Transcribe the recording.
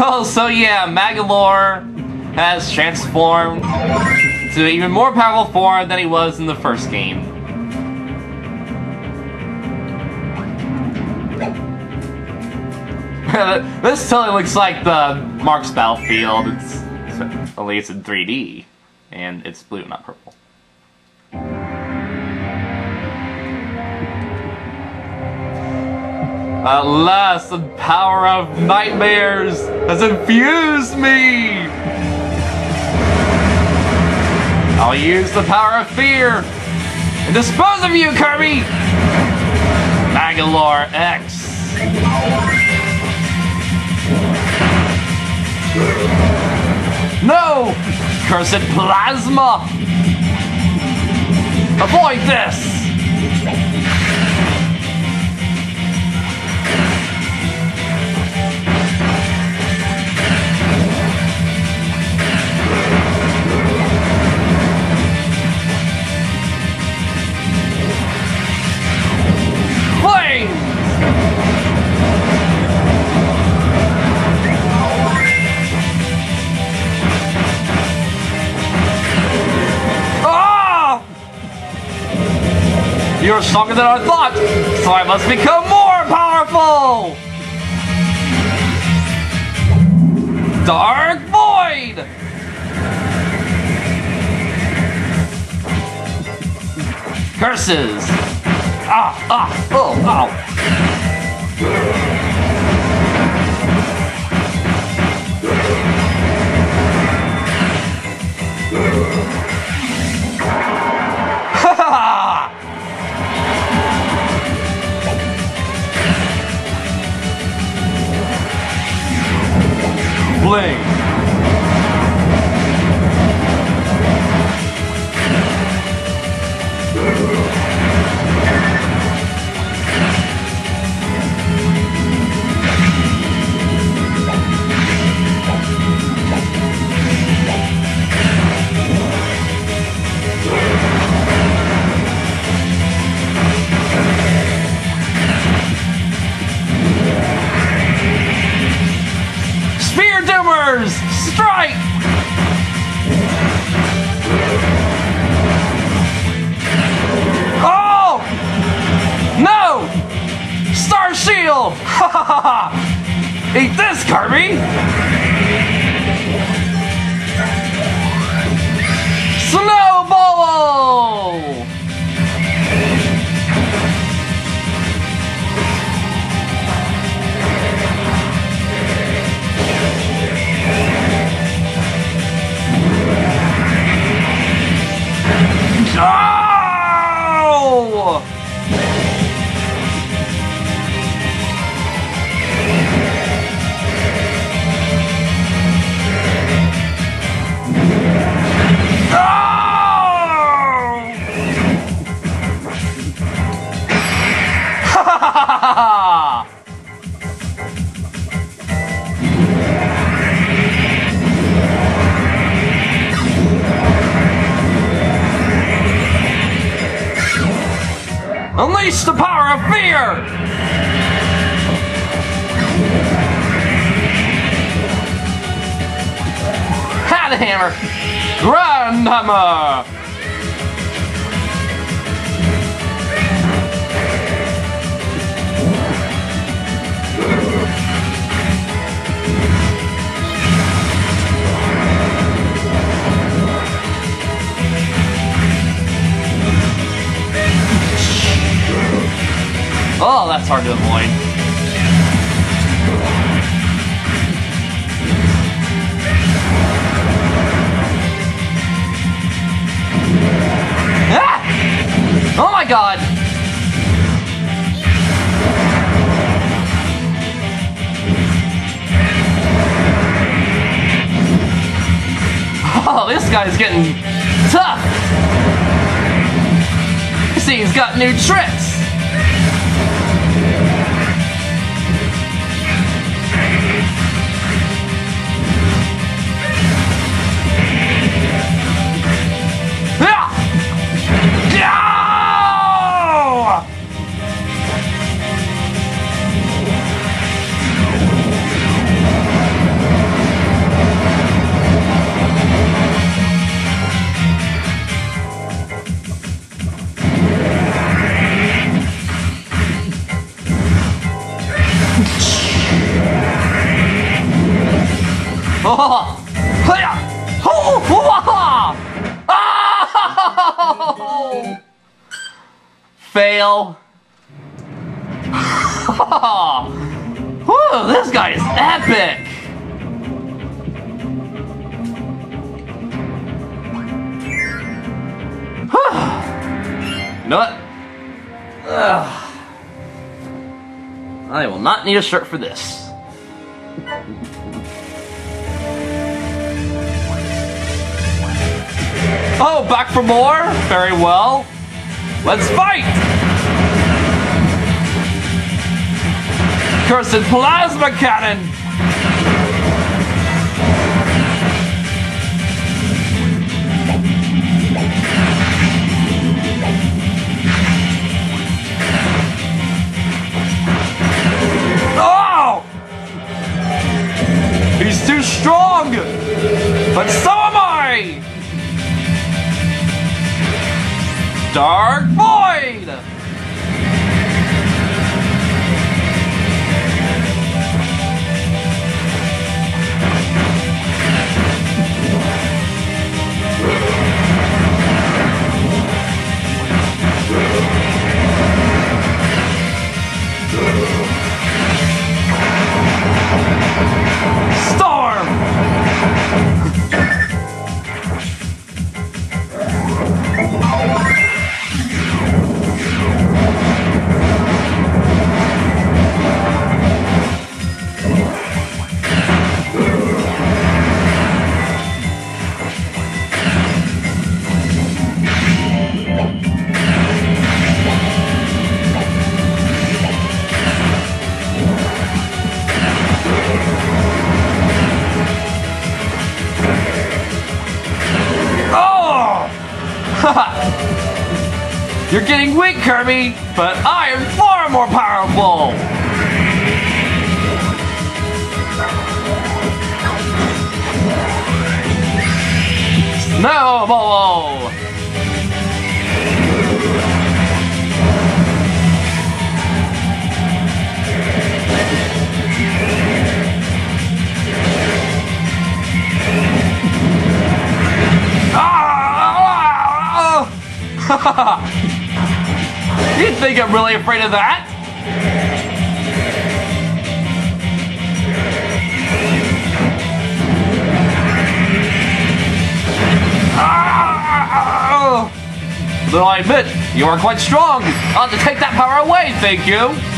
Oh, so yeah, Magolor has transformed to an even more powerful form than he was in the first game. this totally looks like the Marx Battlefield. It's, it's, only it's in 3D, and it's blue, not purple. Alas, the power of nightmares has infused me! I'll use the power of fear and dispose of you, Kirby! Magolor X. No! Cursed plasma! Avoid this! You're stronger than I thought, so I must become more powerful! Dark Void! Curses! Ah, ah, oh, ow! Eat this, Kirby! Snowball! Unleash the power of fear! Had hammer! Grand that's hard to avoid. Ah! Oh my god! Oh, this guy's getting tough! See, he's got new tricks! Fail. Whew, this guy is epic. you know what? Ugh. I will not need a shirt for this. Oh, back for more? Very well. Let's fight! Cursed plasma cannon! Oh! He's too strong! But so am I! Dark You're getting weak, Kirby, but I am far more powerful! No, Bolo! Ah! think I'm really afraid of that? Ah! Though I admit, you are quite strong. I'll have to take that power away, thank you.